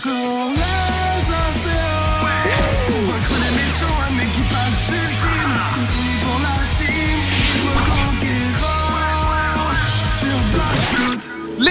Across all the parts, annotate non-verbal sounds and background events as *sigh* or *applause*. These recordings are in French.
parcours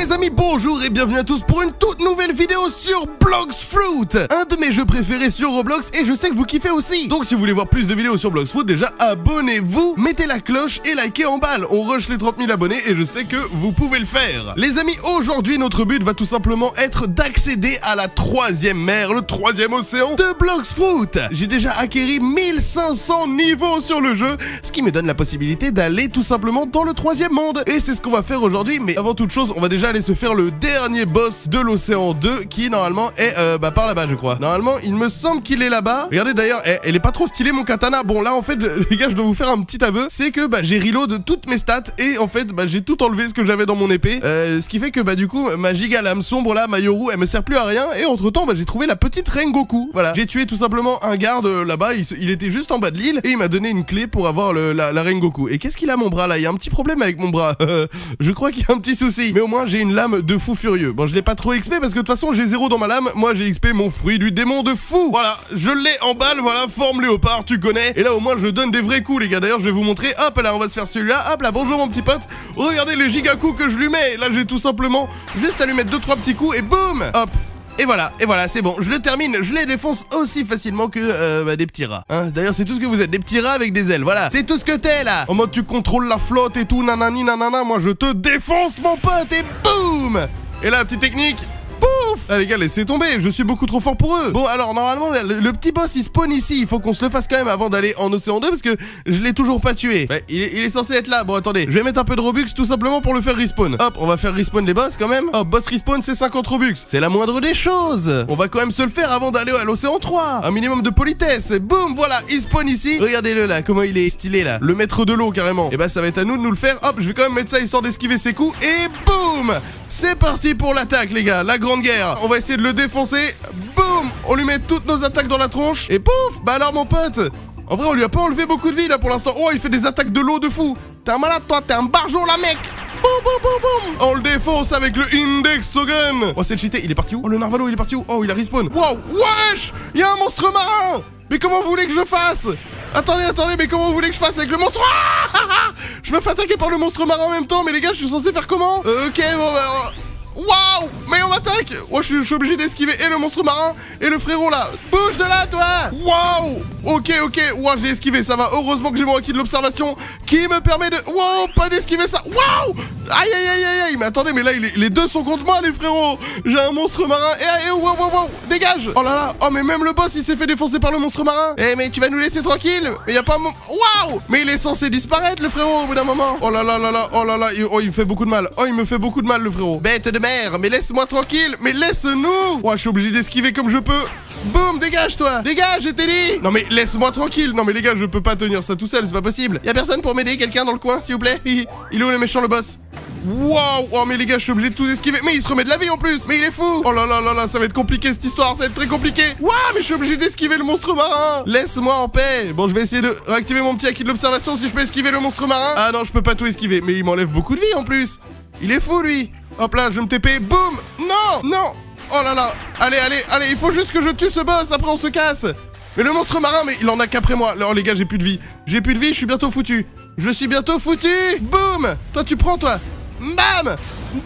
Les amis, bonjour et bienvenue à tous pour une toute nouvelle vidéo sur Blox Fruit. Un de mes jeux préférés sur Roblox et je sais que vous kiffez aussi. Donc si vous voulez voir plus de vidéos sur Blox Fruit, déjà abonnez-vous, mettez la cloche et likez en balle. On rush les 30 000 abonnés et je sais que vous pouvez le faire. Les amis, aujourd'hui notre but va tout simplement être d'accéder à la troisième mer, le troisième océan de Blox Fruit. J'ai déjà acquéri 1500 niveaux sur le jeu, ce qui me donne la possibilité d'aller tout simplement dans le troisième monde. Et c'est ce qu'on va faire aujourd'hui, mais avant toute chose, on va déjà aller se faire le dernier boss de l'océan 2 qui normalement est euh, bah, par là-bas je crois. Normalement il me semble qu'il est là-bas. Regardez d'ailleurs, elle, elle est pas trop stylée mon katana. Bon là en fait *laughs* les gars je dois vous faire un petit aveu, c'est que bah, j'ai reload toutes mes stats et en fait bah, j'ai tout enlevé ce que j'avais dans mon épée. Euh, ce qui fait que bah du coup ma giga lame sombre là, ma Yoru, elle me sert plus à rien et entre temps bah, j'ai trouvé la petite Rengoku. Voilà, j'ai tué tout simplement un garde euh, là-bas, il était juste en bas de l'île et il m'a donné une clé pour avoir le- la, la Rengoku. Et qu'est-ce qu'il a mon bras là? Il y a un petit problème avec mon bras. *laughs* je crois qu'il y a un petit souci. Mais au moins j'ai une lame de fou furieux. Bon je l'ai pas trop XP parce que de toute façon j'ai zéro dans ma lame. Moi j'ai XP mon fruit du démon de fou. Voilà, je l'ai en balle, voilà, forme léopard, tu connais. Et là au moins je donne des vrais coups les gars. D'ailleurs je vais vous montrer. Hop là on va se faire celui-là. Hop là, bonjour mon petit pote. Regardez les giga coups que je lui mets. Là j'ai tout simplement juste à lui mettre deux trois petits coups et boum Hop et voilà, et voilà, c'est bon, je le termine, je les défonce aussi facilement que euh, bah, des petits rats. Hein D'ailleurs, c'est tout ce que vous êtes, des petits rats avec des ailes, voilà. C'est tout ce que t'es là. En mode tu contrôles la flotte et tout, nanani nanana, moi je te défonce mon pote et boum Et là, petite technique. Pouf Ah les gars, laissez tomber, je suis beaucoup trop fort pour eux. Bon alors normalement, le, petit boss il spawn ici, il faut qu'on se le fasse quand même avant d'aller en Océan 2 parce que je l'ai toujours pas tué. Il, est, censé être là, bon attendez, je vais mettre un peu de Robux tout simplement pour le faire respawn. Hop, on va faire respawn les boss quand même. Hop, boss respawn c'est 50 Robux, c'est la moindre des choses. On va quand même se le faire avant d'aller à l'Océan 3 Un minimum de politesse, boum, voilà, il spawn ici. Regardez-le là, comment il est stylé là, le maître de l'eau carrément. Et bah ça va être à nous de nous le faire, hop, je vais quand même mettre ça histoire d'esquiver ses coups. Et boum C'est parti pour l'attaque les gars, la grande guerre On va essayer de le défoncer, boum. On lui met toutes nos attaques dans la tronche. Et pouf. Bah alors mon pote. En vrai on lui a pas enlevé beaucoup de vie là pour l'instant. Oh il fait des attaques de l'eau de fou. T'es un malade toi, t'es un barjot là mec. Boum boum boum boum. On le défonce avec le Index Gun Oh c'est le cheaté, il est parti où? Oh le Narvalo il est parti où? Oh il a respawn. Wow Wesh. Il y a un monstre marin. Mais comment vous voulez que je fasse? Attendez, attendez, mais comment vous voulez que je fasse avec le monstre? Ah Je me fais attaquer par le monstre marin en même temps, mais les gars, je suis censé faire comment? Euh, Ok, bon bah... Waouh Mais on m'attaque Oh, je suis, obligé d'esquiver et le monstre marin et le frérot là. Bouge de là, toi Waouh Ok, ok, wow, j'ai esquivé, ça va. Heureusement que j'ai mon acquis de l'observation qui me permet de... Wow, pas d'esquiver ça. Waouh Aïe, aïe, aïe, aïe, aïe Mais attendez, mais là, les deux sont contre moi, les frérots. J'ai un monstre marin. Et... et wow, wow, wow Dégage. Oh là là Oh, mais même le boss, il s'est fait défoncer par le monstre marin. Eh, mais tu vas nous laisser tranquille. Mais y a pas un. Waouh. Mais il est censé disparaître, le frérot, au bout d'un moment. Oh là là là là Oh là là il- Oh, il me fait beaucoup de mal. Oh, il me fait beaucoup de mal, le frérot. Bête de mer Mais laisse-moi tranquille Mais laisse-nous. Oh, je suis obligé d'esquiver comme je peux. Boum, dégage toi. Dégage, je t'ai dit. Non mais laisse-moi tranquille. Non mais les gars, je peux pas tenir ça tout seul, c'est pas possible. Y a personne pour m'aider, quelqu'un dans le coin, s'il vous plaît. *laughs* Il est où le méchant, le boss? Waouh Oh mais les gars, je suis obligé de tout esquiver. Mais il se remet de la vie en plus. Mais il est fou. Oh là là là là, ça va être compliqué cette histoire, ça va être très compliqué. Waouh, mais je suis obligé d'esquiver le monstre marin. Laisse-moi en paix. Bon, je vais essayer de réactiver mon petit acquis de l'observation si je peux esquiver le monstre marin. Ah non, je peux pas tout esquiver, mais il m'enlève beaucoup de vie en plus. Il est fou lui. Hop là, je vais me TP, boum. Non Non. Oh là là. Allez, allez, allez, il faut juste que je tue ce boss, après on se casse. Mais le monstre marin, mais il en a qu'après moi. Oh les gars, j'ai plus de vie. J'ai plus de vie, je suis bientôt foutu. Je suis bientôt foutu. Boum. Toi, tu prends, toi Bam!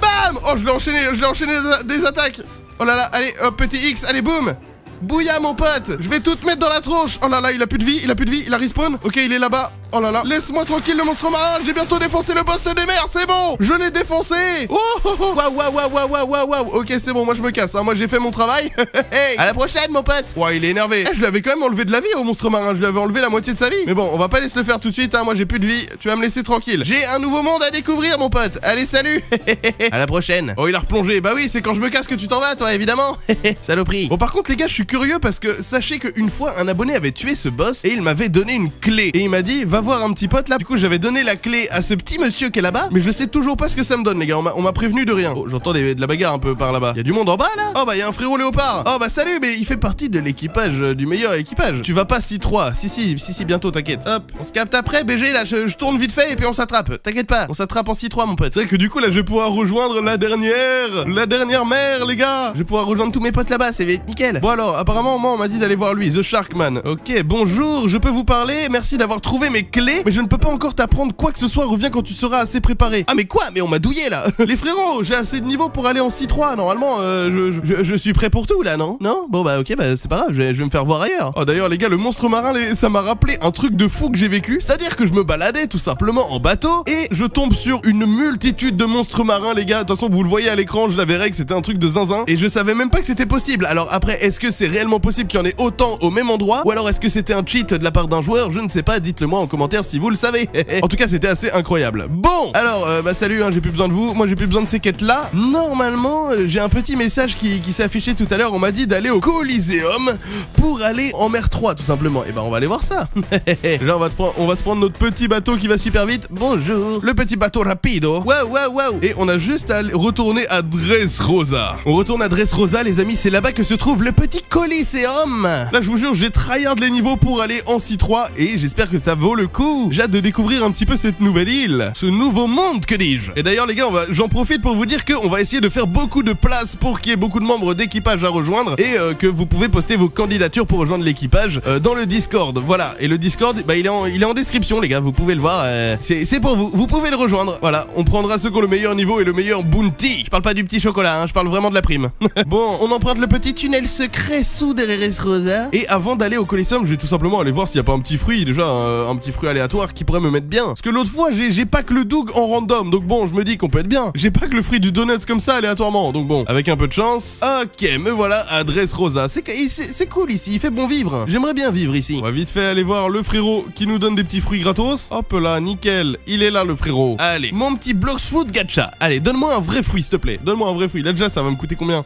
Bam! Oh, je l'ai enchaîné, je l'ai enchaîné des- attaques. Oh là là, allez, hop, petit X, allez, boum! Bouya mon pote! Je vais tout mettre dans la tronche. Oh là là, il a plus de vie, il a plus de vie, il a respawn. Ok, il est là-bas Oh là là. Laisse-moi tranquille le monstre marin. J'ai bientôt défoncé le boss des mers, c'est bon. Je l'ai défoncé. Oh oh, oh. Waouh waouh waouh waouh waouh waouh waouh. Ok, c'est bon, moi je me casse, hein. moi j'ai fait mon travail. *laughs* Hey. À la prochaine mon pote. Ouais, il est énervé. Eh, Je lui avais quand même enlevé de la vie au monstre marin. Je lui avais enlevé la moitié de sa vie. Mais bon, on va pas laisser le faire tout de suite, hein. moi j'ai plus de vie. Tu vas me laisser tranquille. J'ai un nouveau monde à découvrir mon pote. Allez, salut. *laughs* À la prochaine. Oh, il a replongé. Bah oui, c'est quand je me casse que tu t'en vas, toi, évidemment. *laughs* Saloperie. Bon, par contre, les gars, je suis curieux parce que sachez qu'une fois, un abonné avait tué ce boss et il m'avait donné une clé. Et il m'a dit, va un petit pote là. Du coup, j'avais donné la clé à ce petit monsieur qui est là-bas, mais je sais toujours pas ce que ça me donne, les gars. On m'a- prévenu de rien. Oh, j'entends de la bagarre un peu par là-bas. Y a du monde en bas là? Oh bah, y a un frérot léopard. Oh bah, salut, mais il fait partie de l'équipage, euh, du meilleur équipage. Tu vas pas si 3 Si, si, si, si, bientôt, t'inquiète. Hop, on se capte après, BG, là, je, tourne vite fait et puis on s'attrape. T'inquiète pas, on s'attrape en 6-3, mon pote. C'est vrai que du coup, là, je vais pouvoir rejoindre la dernière, la dernière mer, les gars. Je vais pouvoir rejoindre tous mes potes là-bas, c'est nickel. Bon alors, apparemment, moi, on m'a dit d'aller voir lui, The Sharkman. Ok, bonjour, je peux vous parler. Merci d'avoir trouvé mes clés, mais je ne peux pas encore t'apprendre quoi que ce soit. Reviens quand tu seras assez préparé. Ah, mais quoi? Mais on m'a douillé là. *laughs* les frérots, j'ai assez de niveau pour aller en 6-3. Normalement, euh, je, je- je suis prêt pour tout là, non? Non? Bon bah ok, bah c'est pas grave, je vais, je vais me faire voir ailleurs. Oh d'ailleurs les gars, le monstre marin, les- ça m'a rappelé un truc de fou que j'ai vécu. C'est-à-dire que je me baladais tout simplement en bateau et je tombe sur une multitude de monstres marins, les gars. De toute façon, vous le voyez à l'écran, je l'avais que c'était un truc de zinzin et je savais même pas que c'était possible. Alors après, est-ce que c'est réellement possible qu'il y en ait autant au même endroit? Ou alors est-ce que c'était un cheat de la part d'un joueur? Je ne sais pas. Dites-le moi en si vous le savez. *laughs* en tout cas, c'était assez incroyable. Bon, alors euh, bah salut, hein, j'ai plus besoin de vous. Moi, j'ai plus besoin de ces quêtes là. Normalement, euh, j'ai un petit message qui, qui s'est affiché tout à l'heure. On m'a dit d'aller au Coliseum pour aller en mer 3 tout simplement. Et ben on va aller voir ça. *laughs* Déjà on va, on va se prendre notre petit bateau qui va super vite. Bonjour. Le petit bateau rapido. Waouh waouh waouh. Et on a juste à retourner à Dressrosa. On retourne à Dressrosa les amis, c'est là-bas que se trouve le petit Coliseum. Là je vous jure, j'ai tryhard les niveaux pour aller en C3 et j'espère que ça vaut le coup. J'ai hâte de découvrir un petit peu cette nouvelle île, ce nouveau monde que dis-je. Et d'ailleurs les gars, j'en profite pour vous dire qu'on va essayer de faire beaucoup de place pour qu'il y ait beaucoup de membres d'équipage à rejoindre et euh, que vous pouvez poster vos candidatures pour rejoindre l'équipage euh, dans le Discord. Voilà, et le Discord, bah, il, est en, il est en description les gars, vous pouvez le voir. euh, c'est pour vous, vous pouvez le rejoindre. Voilà, on prendra ceux qui ont le meilleur niveau et le meilleur bounty. Je parle pas du petit chocolat, hein, je parle vraiment de la prime. *laughs* bon, on emprunte le petit tunnel secret sous derrière Rosa. Et avant d'aller au Coliseum, je vais tout simplement aller voir s'il y a pas un petit fruit, déjà un, petit aléatoire qui pourrait me mettre bien. Parce que l'autre fois, j'ai pas que le Doug en random, donc bon, je me dis qu'on peut être bien. J'ai pas que le fruit du donut comme ça aléatoirement, donc bon, avec un peu de chance. Ok, me voilà à Rosa. C'est c'est- c'est cool ici, il fait bon vivre. J'aimerais bien vivre ici. On va vite fait aller voir le frérot qui nous donne des petits fruits gratos. Hop là, nickel. Il est là le frérot. Allez, mon petit Blocks Food Gacha. Allez, donne-moi un vrai fruit s'il te plaît. Donne-moi un vrai fruit. Là déjà, ça va me coûter combien?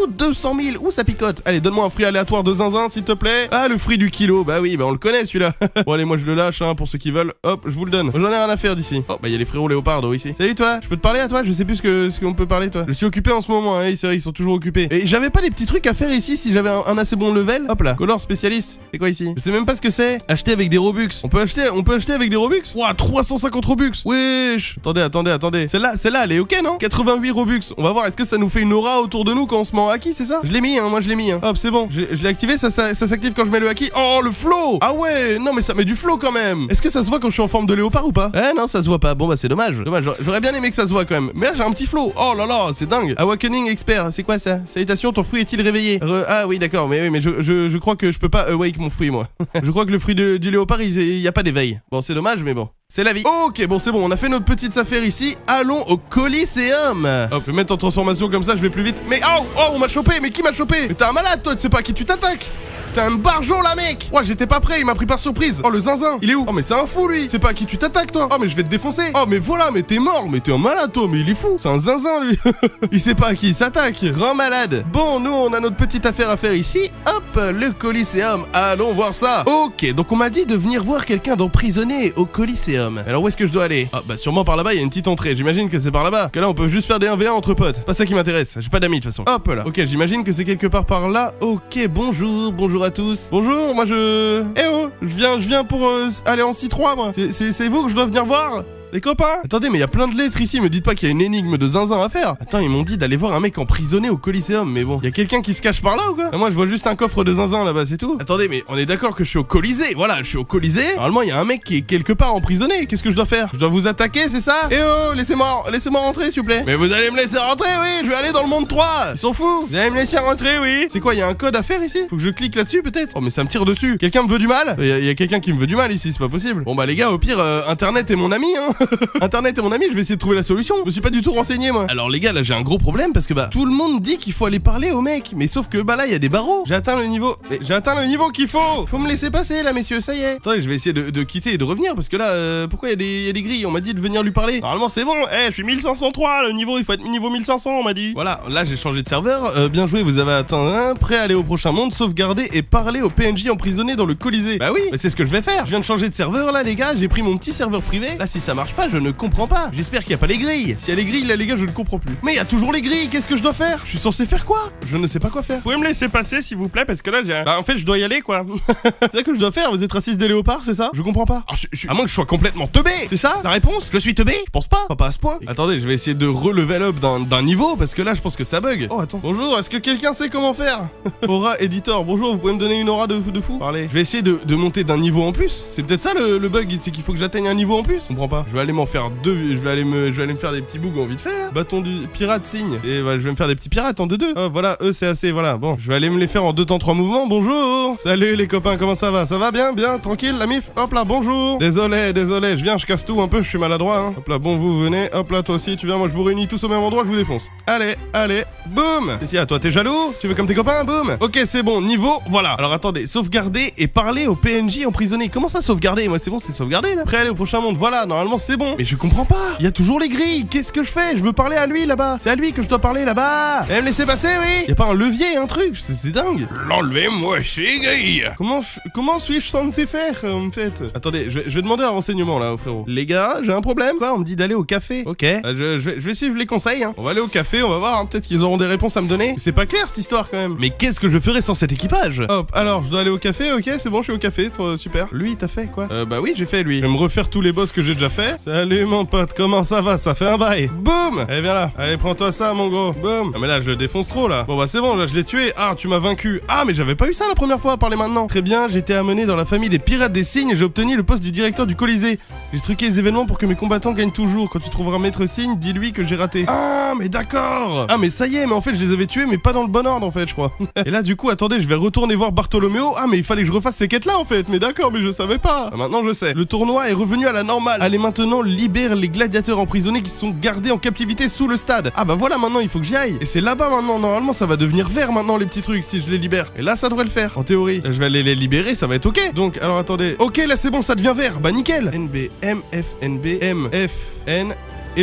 Ouh, 200 000. Ouh, ça picote? Allez, donne-moi un fruit aléatoire de zinzin, s'il te plaît. Ah, le fruit du kilo. Bah oui, bah on le connaît celui-là. *laughs* bon, allez, moi je le lâche, hein, pour ceux qui veulent. Hop, je vous le donne. J'en ai rien à faire d'ici. Oh, bah il y a les frérots léopardo ici. Salut toi, je peux te parler à toi? Je sais plus ce que ce qu'on peut parler toi. Je suis occupé en ce moment, hein, c'est ils sont toujours occupés. Et j'avais pas des petits trucs à faire ici si j'avais un, assez bon level? Hop là, color spécialiste. C'est quoi ici? Je sais même pas ce que c'est. Acheter avec des Robux. On peut acheter, on peut acheter avec des Robux? Ouah, 350 Robux. Wesh. Attendez, attendez, attendez. Celle-là, celle-là, elle est ok, non? 88 Robux. On va voir, est-ce que ça nous fait une aura autour de nous quand on se met haki, c'est ça Je l'ai mis, hein, moi je l'ai mis. Hein. Hop, c'est bon. Je, je l'ai activé, ça, ça, ça s'active quand je mets le haki. Oh, le flow Ah ouais, non mais ça met du flow quand même. Est-ce que ça se voit quand je suis en forme de léopard ou pas? Eh non, ça se voit pas. Bon bah c'est dommage. Dommage. J'aurais- bien aimé que ça se voit quand même. Mais là j'ai un petit flow. Oh là là, c'est dingue. Awakening expert, c'est quoi ça? Salutations, ton fruit est-il réveillé? Re- Ah oui, d'accord. Mais oui, mais je, je, je crois que je peux pas awake mon fruit moi. *laughs* je crois que le fruit de- du léopard, il, il y a pas d'éveil. Bon, c'est dommage, mais bon. C'est la vie. Ok, bon, c'est bon, on a fait notre petite affaire ici. Allons au Coliseum. Hop, je vais mettre en transformation comme ça, je vais plus vite. Mais oh, oh, on m'a chopé. Mais qui m'a chopé? Mais t'es un malade, toi, tu sais pas à qui tu t'attaques. T'es un barjot là mec. Ouais j'étais pas prêt, il m'a pris par surprise. Oh le zinzin. Il est où? Oh mais c'est un fou lui. C'est pas à qui tu t'attaques toi. Oh mais je vais te défoncer. Oh mais voilà mais t'es mort. Mais t'es un malade toi. Mais il est fou. C'est un zinzin lui. *laughs* Il sait pas à qui il s'attaque. Grand malade. Bon nous on a notre petite affaire à faire ici. Hop le Coliseum. Allons voir ça. Ok donc on m'a dit de venir voir quelqu'un d'emprisonné au Coliseum. Alors où est-ce que je dois aller? Ah bah sûrement par là-bas il y a une petite entrée. J'imagine que c'est par là-bas. Parce que là on peut juste faire des 1v1 entre potes. C'est pas ça qui m'intéresse. J'ai pas d'amis de toute façon. Hop là. Ok j'imagine que c'est quelque part par là. Ok bonjour Bonjour à tous. Bonjour moi je... Eh oh Je viens, je viens pour euh, aller en C3 moi. C'est vous que je dois venir voir? Les copains Attendez, mais il y a plein de lettres ici, me dites pas qu'il y a une énigme de zinzin à faire. Attends, ils m'ont dit d'aller voir un mec emprisonné au Coliseum, mais bon, il y a quelqu'un qui se cache par là ou quoi Moi, je vois juste un coffre de zinzin là-bas, c'est tout. Attendez, mais on est d'accord que je suis au Colisée, voilà, je suis au Colisée. Normalement, il y a un mec qui est quelque part emprisonné, qu'est-ce que je dois faire Je dois vous attaquer, c'est ça Eh oh, laissez-moi laissez-moi rentrer, s'il vous plaît. Mais vous allez me laisser rentrer, oui, je vais aller dans le monde 3 Ils sont fous. Vous allez me laisser rentrer, oui. C'est quoi, il y a un code à faire ici Faut que je clique là-dessus, peut-être Oh, mais ça me tire dessus. Quelqu'un me veut du mal Il quelqu'un qui me veut du mal ici, c'est pas possible. Bon bah les gars, au pire, euh, Internet est mon ami, hein *laughs* Internet est mon ami, je vais essayer de trouver la solution. Je me suis pas du tout renseigné moi. Alors les gars, là j'ai un gros problème parce que bah tout le monde dit qu'il faut aller parler au mec, mais sauf que bah là il y a des barreaux. J'ai atteint le niveau, j'ai atteint le niveau qu'il faut. Faut me laisser passer là, messieurs, ça y est. Attendez, je vais essayer de, quitter et de revenir parce que là, euh, pourquoi il y, y a des grilles? On m'a dit de venir lui parler. Normalement c'est bon. Eh, je suis 1503, le niveau, il faut être niveau 1500, on m'a dit. Voilà, là j'ai changé de serveur. Euh, bien joué, vous avez atteint un. Prêt à aller au prochain monde, sauvegarder et parler au PNJ emprisonné dans le Colisée. Bah oui, bah c'est ce que je vais faire. Je viens de changer de serveur là, les gars. J'ai pris mon petit serveur privé. Là, si ça marche pas, je ne comprends pas. J'espère qu'il y a pas les grilles. S'il y a les grilles, là, les gars, je ne comprends plus. Mais il y a toujours les grilles. Qu'est-ce que je dois faire? Je suis censé faire quoi? Je ne sais pas quoi faire. Vous pouvez me laisser passer, s'il vous plaît, parce que là, j'ai. Bah, en fait, je dois y aller, quoi. *laughs* C'est ça que je dois faire Vous êtes raciste des léopards, c'est ça? Je comprends pas. Ah, je- je- à moins que je sois complètement teubé C'est ça la réponse? Je suis teubé? Je pense pas. Enfin, pas à ce point. Attendez, je vais essayer de relevel up d'un niveau parce que là, je pense que ça bug. Oh, attends. Bonjour, est-ce que quelqu'un sait comment faire? *laughs* Aura Editor, bonjour, vous pouvez me donner une aura de, fou- de fou? Parlez. Je vais essayer de, de monter d'un niveau en plus. C'est peut-être ça le, le bug, c'est qu'il faut que j'atteigne un niveau en plus? Je comprends pas. Je vais aller m'en faire deux. Je vais aller me, aller me faire des petits bougs en vite fait là. Bâton du pirate signe. Et je vais me faire des petits pirates en 2-2. Oh, voilà, eux c'est assez. Voilà, bon. Je vais aller me les faire en 2 temps 3 mouvements. Bonjour Salut les copains, comment ça va? Ça va bien? Bien? Tranquille la mif? Hop là, bonjour Désolé, désolé, je viens, je casse tout un peu, je suis maladroit. Hein. Hop là, bon, vous venez. Hop là, toi aussi, tu viens, moi je vous réunis tous au même endroit, je vous défonce. Allez, allez, boum Ici, à toi, t'es jaloux? Tu veux comme tes copains? Boum Ok, c'est bon, niveau, voilà. Alors attendez, sauvegarder et parler au PNJ emprisonné. Comment ça sauvegarder? Moi c'est bon, c'est sauvegarder là. Prêt au prochain monde, voilà, normalement c'est bon. Mais je comprends pas. Il y a toujours les grilles. Qu'est-ce que je fais? Je veux parler à lui là-bas. C'est à lui que je dois parler là-bas. Eh, me laissez passer, oui Y a pas un levier, un truc? C'est c'est dingue. L'enlever, moi, c'est grille. Comment, comment suis-je censé faire en fait? Attendez, je vais, je vais demander un renseignement là, frérot. Les gars, j'ai un problème. Quoi On me dit d'aller au café. Ok. Euh, je, je vais, je vais suivre les conseils. Hein. On va aller au café, on va voir. hein, Peut-être qu'ils auront des réponses à me donner. C'est pas clair cette histoire quand même. Mais qu'est-ce que je ferais sans cet équipage? Hop, alors je dois aller au café. Ok, c'est bon, je suis au café. super. Lui, t'as fait quoi? Euh, bah oui, j'ai fait lui. Je vais me refaire tous les boss que j'ai déjà fait. Salut mon pote, comment ça va? Ça fait un bail. Boum Eh bien là. Allez, prends-toi ça, mon gros. Boum. Ah mais là, je le défonce trop là. Bon bah c'est bon, là je l'ai tué. Ah, tu m'as vaincu. Ah mais j'avais pas eu ça la première fois. Parlez maintenant. Très bien, j'ai été amené dans la famille des pirates des signes et j'ai obtenu le poste du directeur du Colisée. J'ai truqué les événements pour que mes combattants gagnent toujours. Quand tu trouveras Maître Signe, dis-lui que j'ai raté. Ah, mais d'accord Ah, mais ça y est, mais en fait, je les avais tués, mais pas dans le bon ordre, en fait, je crois. *laughs* et là, du coup, attendez, je vais retourner voir Bartholoméo. Ah, mais il fallait que je refasse ces quêtes-là, en fait. Mais d'accord, mais je savais pas. Ah, maintenant, je sais. Le tournoi est revenu à la normale. Allez, maintenant, libère les gladiateurs emprisonnés qui sont gardés en captivité sous le stade. Ah, bah voilà, maintenant, il faut que j'y aille. Et c'est là-bas, maintenant. Normalement, ça va devenir vert, maintenant, les petits trucs, si je les libère. Et là, ça devrait le faire, en théorie. Je vais aller les libérer, ça va être ok. Donc, alors, attendez. Ok, là, c'est bon, ça devient vert. Bah, nickel. NB, M, F, NB, M, F, N,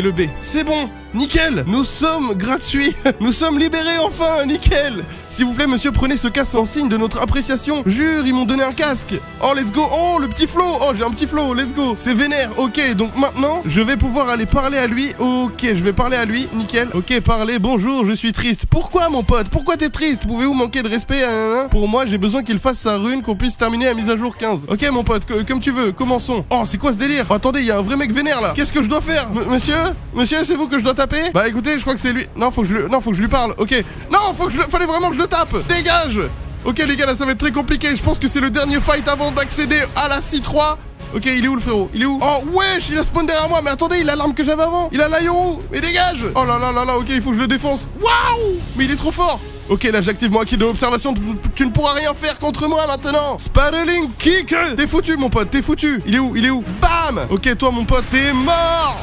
le B. C'est bon, nickel. Nous sommes gratuits. *laughs* Nous sommes libérés enfin, nickel. S'il vous plaît, monsieur, prenez ce casque en signe de notre appréciation. Jure, ils m'ont donné un casque. Oh, let's go. Oh, le petit flow Oh, j'ai un petit flow, let's go. C'est vénère, ok, donc maintenant, je vais pouvoir aller parler à lui. Ok, je vais parler à lui, nickel. Ok, parler, bonjour, je suis triste. Pourquoi, mon pote? Pourquoi t'es triste? Pouvez-vous manquer de respect hein, hein Pour moi, j'ai besoin qu'il fasse sa rune, qu'on puisse terminer la mise à jour 15. Ok, mon pote, comme tu veux, commençons. Oh, c'est quoi ce délire? Attendez, il y a un vrai mec vénère là. Qu'est-ce que je dois faire? Monsieur? Monsieur, c'est vous que je dois taper Bah écoutez, je crois que c'est lui. Non, faut que je. Non, faut que je lui parle. Ok. Non, faut que je fallait vraiment que je le tape. Dégage Ok les gars, là ça va être très compliqué. Je pense que c'est le dernier fight avant d'accéder à la C3. Ok, il est où le frérot? Il est où? Oh wesh, il a spawn derrière moi. Mais attendez, il a l'arme que j'avais avant. Il a la Yoru. Mais dégage Oh là là là là, ok, il faut que je le défonce. Waouh Mais il est trop fort. Ok, là j'active mon acquis de l'observation. Tu- Tu ne pourras rien faire contre moi maintenant. Spiraling kick. T'es foutu, mon pote. T'es foutu. Il est où? Il est où? Bam Ok, toi, mon pote, t'es mort.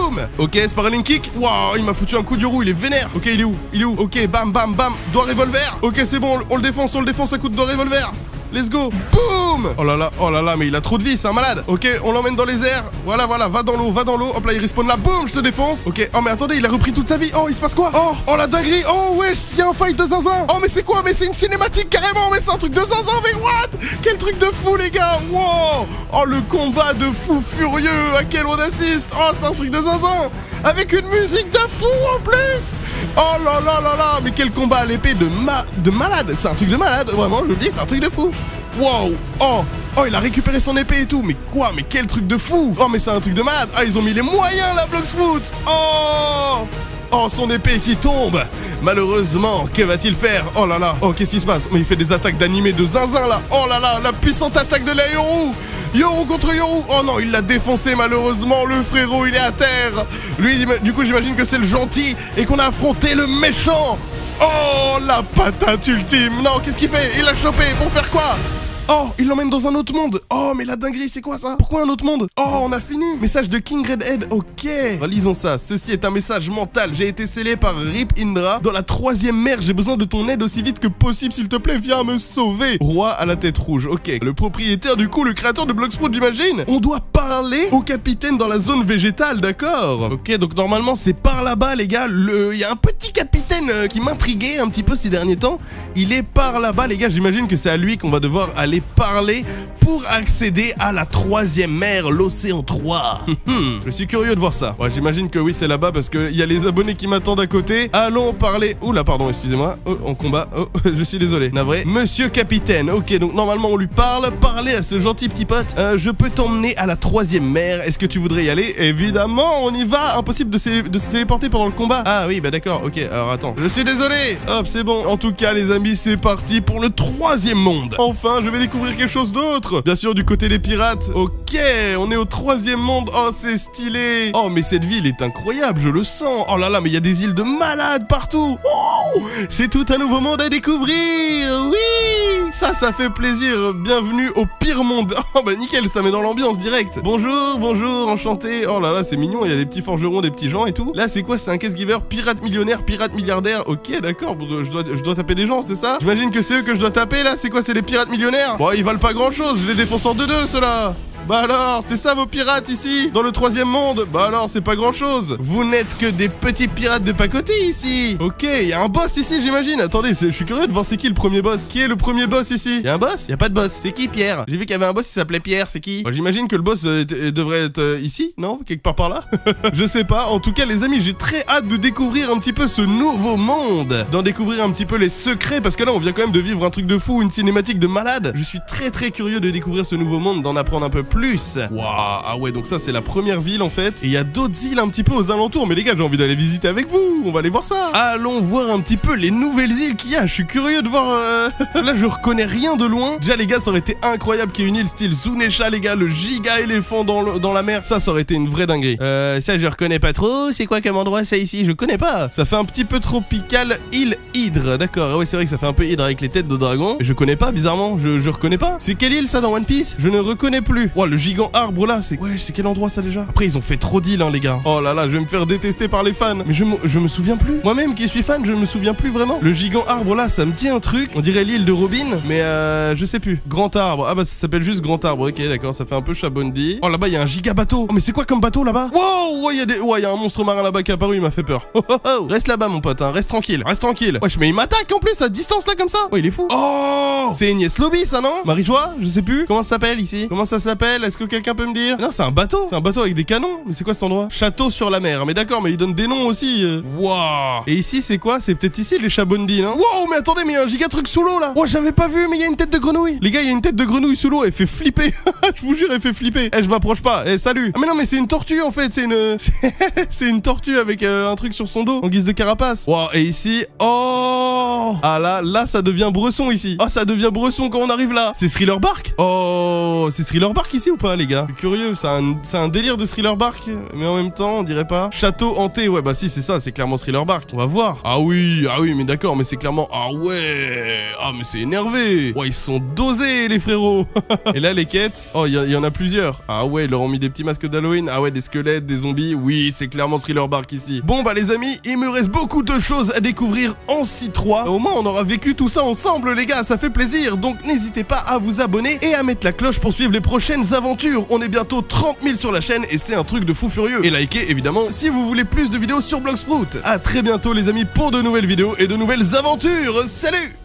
Boum Ok, Spiraling kick. Waouh, il m'a foutu un coup de roue, il est vénère. Ok, il est où Il est où Ok, bam, bam, bam. Doigt revolver. Ok, c'est bon, on, on le défonce, on le défonce à coup de doigt revolver. Let's go. Boum. Oh là là, oh là là, mais il a trop de vie, c'est un malade. Ok, on l'emmène dans les airs. Voilà, voilà, va dans l'eau, va dans l'eau. Hop là, il respawn là. Boum, je te défonce. Ok, oh mais attendez, il a repris toute sa vie. Oh, il se passe quoi? Oh, oh la dinguerie. Oh wesh, il y a un fight de zinzin. Oh mais c'est quoi? Mais c'est une cinématique carrément Mais c'est un truc de zinzin, mais what? Quel truc de fou les gars. Wow. Oh le combat de fou furieux. À quel on assiste Oh c'est un truc de zinzin. Avec une musique de fou en plus. Oh là là là là. Mais quel combat à l'épée de ma... de malade. C'est un truc de malade, vraiment, je le dis, c'est un truc de fou Wow. Oh. Oh, il a récupéré son épée et tout, mais quoi? Mais quel truc de fou! Oh, mais c'est un truc de malade. Ah, ils ont mis les moyens, la Bloxfoot. Oh. Oh, son épée qui tombe. Malheureusement, que va-t-il faire? Oh là là. Oh, qu'est-ce qui se passe? Mais il fait des attaques d'animé de zinzin, là. Oh là là, la puissante attaque de la Yoru. Yoru contre Yoru. Oh non, il l'a défoncé, malheureusement, le frérot, il est à terre. Lui, du coup, j'imagine que c'est le gentil et qu'on a affronté le méchant. Oh, la patate ultime. Non, qu'est-ce qu'il fait? Il l'a chopé pour faire quoi? Oh, il l'emmène dans un autre monde. Oh, mais la dinguerie, c'est quoi ça? Pourquoi un autre monde? Oh, on a fini. Message de King Redhead. Ok. Lisons ça. Ceci est un message mental. J'ai été scellé par Rip Indra. Dans la troisième mer, j'ai besoin de ton aide aussi vite que possible. S'il te plaît, viens me sauver. Roi à la tête rouge. Ok. Le propriétaire, du coup, le créateur de Bloxfruit, j'imagine? On doit parler au capitaine dans la zone végétale, d'accord? Ok, donc normalement, c'est par là-bas, les gars. Il y a un petit capitaine euh, qui m'intriguait un petit peu ces derniers temps. Il est par là-bas, les gars. J'imagine que c'est à lui qu'on va devoir aller parler pour accéder à la troisième mer, l'océan 3. *laughs* Je suis curieux de voir ça. Ouais, j'imagine que oui, c'est là-bas parce qu'il y a les abonnés qui m'attendent à côté. Allons parler. Oula, pardon, excusez-moi. Oh, en combat. Oh, *laughs* je suis désolé. Navré. Monsieur capitaine. Ok, donc normalement, on lui parle. Parlez à ce gentil petit pote. Euh, je peux t'emmener à la troisième mer. Est-ce que tu voudrais y aller? Évidemment, on y va. Impossible de se, de se téléporter pendant le combat. Ah oui, bah d'accord. Ok, alors attends. Je suis désolé. Hop, c'est bon. En tout cas, les amis, c'est parti pour le troisième monde. Enfin, je vais découvrir quelque chose d'autre. Bien sûr, du côté des pirates. Ok, on est au troisième monde. Oh, c'est stylé. Oh, mais cette ville est incroyable, je le sens. Oh là là, mais il y a des îles de malades partout. Oh, c'est tout un nouveau monde à découvrir. Oui, ça, ça fait plaisir. Bienvenue au pire monde. *laughs* Oh bah nickel, ça met dans l'ambiance direct. Bonjour, bonjour, enchanté. Oh là là, c'est mignon. Il y a des petits forgerons, des petits gens et tout. Là, c'est quoi C'est un caisse giver, pirate millionnaire, pirate milliardaire? Ok, d'accord. Je dois, je dois taper des gens, c'est ça? J'imagine que c'est eux que je dois taper là. C'est quoi C'est les pirates millionnaires? Bon, ils valent pas grand chose. Je les défonce en 2-2, ceux-là. Bah alors, c'est ça vos pirates ici Dans le troisième monde? Bah alors, c'est pas grand chose Vous n'êtes que des petits pirates de pacotille ici. Ok, il y a un boss ici j'imagine. Attendez, je suis curieux de voir c'est qui le premier boss. Qui est le premier boss ici? Y a un boss? Y pas de boss. C'est qui Pierre? J'ai vu qu'il y avait un boss qui s'appelait Pierre, c'est qui? Bon, J'imagine que le boss euh, devrait être euh, ici, non? Quelque part par là? *laughs* Je sais pas, en tout cas les amis, j'ai très hâte de découvrir un petit peu ce nouveau monde. D'en découvrir un petit peu les secrets Parce que là on vient quand même de vivre un truc de fou, une cinématique de malade. Je suis très très curieux de découvrir ce nouveau monde, d'en apprendre un peu plus Waouh, ah ouais, donc ça c'est la première ville en fait. Et il y a d'autres îles un petit peu aux alentours. Mais les gars, j'ai envie d'aller visiter avec vous. On va aller voir ça. Allons voir un petit peu les nouvelles îles qu'il y a. Je suis curieux de voir. euh, *laughs* Là, je reconnais rien de loin. Déjà, les gars, ça aurait été incroyable qu'il y ait une île style Zunesha, les gars, le giga éléphant dans, dans la mer. Ça, ça aurait été une vraie dinguerie. Euh, ça, je reconnais pas trop. C'est quoi comme endroit ça ici? Je connais pas. Ça fait un petit peu tropical île Hydre. D'accord. Ah ouais, c'est vrai que ça fait un peu Hydre avec les têtes de dragon. Je connais pas, bizarrement. Je, je reconnais pas. C'est quelle île ça dans One Piece? Je ne reconnais plus. Oh, le gigant arbre là. C'est ouais, c'est quel endroit ça déjà? Après, ils ont fait trop d'îles, hein, les gars. Oh là là, je vais me faire détester par les fans. Mais je, me- je me souviens plus. Moi-même qui suis fan, je me souviens plus vraiment. Le gigant arbre là, ça me dit un truc. On dirait l'île de Robin, mais euh, je sais plus. Grand arbre. Ah bah ça s'appelle juste grand arbre. Ok, d'accord, ça fait un peu chabondi. Oh là-bas, il y a un giga bateau. Oh, mais c'est quoi comme bateau là-bas? Wow, ouais, il y a des, ouais, il y a un monstre marin là-bas qui est apparu. Il m'a fait peur. *laughs* Oh, oh, oh. Reste là-bas, mon pote. Hein. Reste tranquille. Reste tranquille. Wesh, mais il m'attaque en plus à distance là comme ça. Oh, il est fou. Oh, c'est Agnès Lobby, ça non? Marie-Joie Je sais plus. Comment ça s'appelle ici? Comment ça s'appelle? Est-ce que quelqu'un peut me dire Non, c'est un bateau. C'est un bateau avec des canons. Mais c'est quoi cet endroit? Château sur la mer. Mais d'accord, mais il donne des noms aussi. euh. Waouh. Et ici, c'est quoi? C'est peut-être ici les Chabondi, non? Wow, mais attendez, mais il y a un giga truc sous l'eau là. Oh, j'avais pas vu, mais il y a une tête de grenouille. Les gars, il y a une tête de grenouille sous l'eau. Elle fait flipper. *laughs* je vous jure, elle fait flipper. Eh, je m'approche pas. Eh, salut. Ah, mais non, mais c'est une tortue en fait. C'est une, *laughs* c'est une tortue avec euh, un truc sur son dos en guise de carapace. Waouh. Et ici, oh. Ah là, là, ça devient bresson ici. Oh, ça devient bresson quand on arrive là. C'est Thriller Bark. Oh, c'est Thriller Bark ici ou pas, les gars curieux. C'est un, délire de Thriller Bark, mais en même temps, on dirait pas. Château hanté. Ouais, bah si, c'est ça. C'est clairement Thriller Bark. On va voir. Ah oui, ah oui, mais d'accord, mais c'est clairement. Ah ouais. Ah, mais c'est énervé. Ouais, ils sont dosés, les frérots. *laughs* Et là, les quêtes. Oh, il y, a- il y en a plusieurs. Ah ouais, ils leur ont mis des petits masques d'Halloween. Ah ouais, des squelettes, des zombies. Oui, c'est clairement Thriller Bark ici. Bon, bah les amis, il me reste beaucoup de choses à découvrir en C3. Au moins, on aura vécu tout ça ensemble, les gars. Ça fait plaisir. Donc, n'hésitez pas à vous abonner et à mettre la cloche pour suivre les prochaines aventures. On est bientôt 30 000 sur la chaîne et c'est un truc de fou furieux. Et likez évidemment si vous voulez plus de vidéos sur Bloxfruit. À très bientôt, les amis, pour de nouvelles vidéos et de nouvelles aventures. Salut